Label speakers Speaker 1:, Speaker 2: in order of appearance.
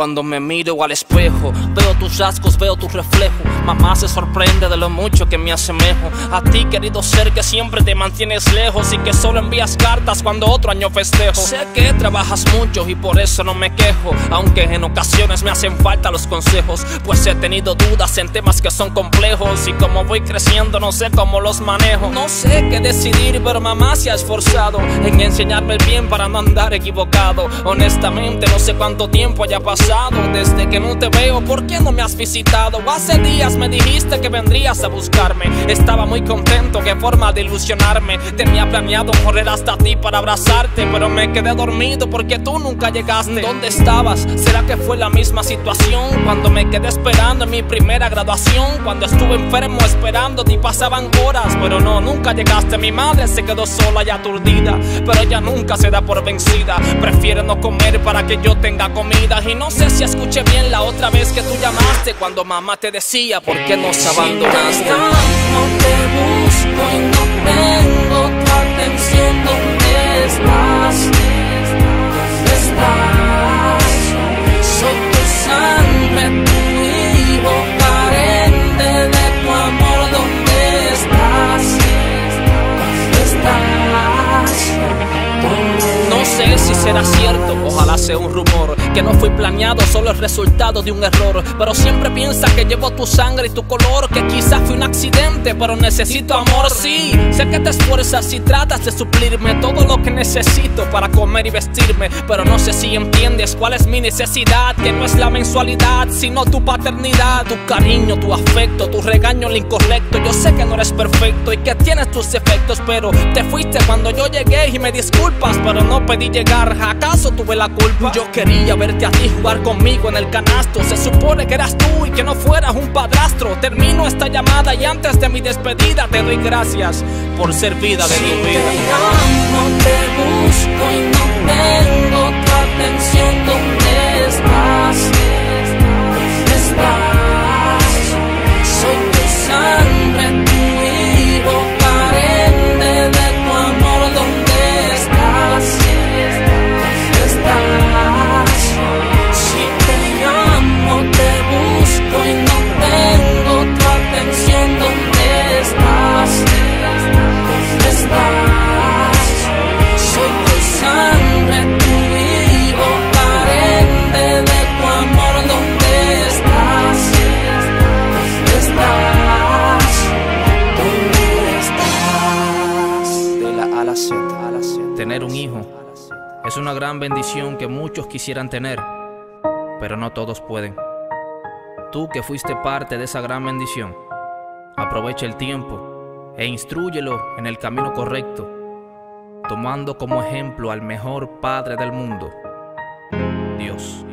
Speaker 1: Cuando me miro al espejo, veo tus rasgos, veo tu reflejo. Mamá se sorprende de lo mucho que me asemejo. A ti, querido ser, que siempre te mantienes lejos y que solo envías cartas cuando otro año festejo. Sé que trabajas mucho y por eso no me quejo. Aunque en ocasiones me hacen falta los consejos, pues he tenido dudas en temas que son complejos. Y como voy creciendo, no sé cómo los manejo. No sé qué decidir, pero mamá se ha esforzado en enseñarme el bien para no andar equivocado. Honestamente, no sé cuánto tiempo haya pasado desde que no te veo, ¿por qué no me has visitado? Hace días me dijiste que vendrías a buscarme. Estaba muy contento, qué forma de ilusionarme. Tenía planeado correr hasta ti para abrazarte, pero me quedé dormido porque tú nunca llegaste. ¿Dónde estabas? ¿Será que fue la misma situación? Cuando me quedé esperando en mi primera graduación, cuando estuve enfermo esperando y pasaban horas, pero no, nunca llegaste. Mi madre se quedó sola y aturdida, pero ella nunca se da por vencida. Prefiere no comer para que yo tenga comida y no no sé si escuché bien la otra vez que tú llamaste cuando mamá te decía por qué nos abandonaste.
Speaker 2: Si no te busco y no tengo tu atención, ¿dónde estás? ¿Dónde estás? Soy tu sangre, tu hijo, carente de tu amor, ¿dónde estás? ¿Dónde estás?
Speaker 1: No sé si será cierto, sea un rumor que no fui planeado, solo el resultado de un error. Pero siempre piensa que llevo tu sangre y tu color, que quizás fue un accidente, pero necesito amor. Sí, sé que te esfuerzas y tratas de suplirme todo lo que necesito para comer y vestirme, pero no sé si entiendes cuál es mi necesidad, que no es la mensualidad, sino tu paternidad, tu cariño, tu afecto, tu regaño lo incorrecto. Yo sé que no eres perfecto y que tienes tus defectos, pero te fuiste cuando yo llegué y me disculpas, pero no pedí llegar. ¿Acaso tuve la culpa? Yo quería verte a ti jugar conmigo en el canasto. Se supone que eras tú y que no fueras un padrastro. Termino esta llamada y antes de mi despedida te doy gracias por ser vida de mi vida.
Speaker 2: Te te busco y no tengo
Speaker 1: Tener un hijo es una gran bendición que muchos quisieran tener, pero no todos pueden. Tú que fuiste parte de esa gran bendición, aprovecha el tiempo e instrúyelo en el camino correcto, tomando como ejemplo al mejor Padre del mundo, Dios.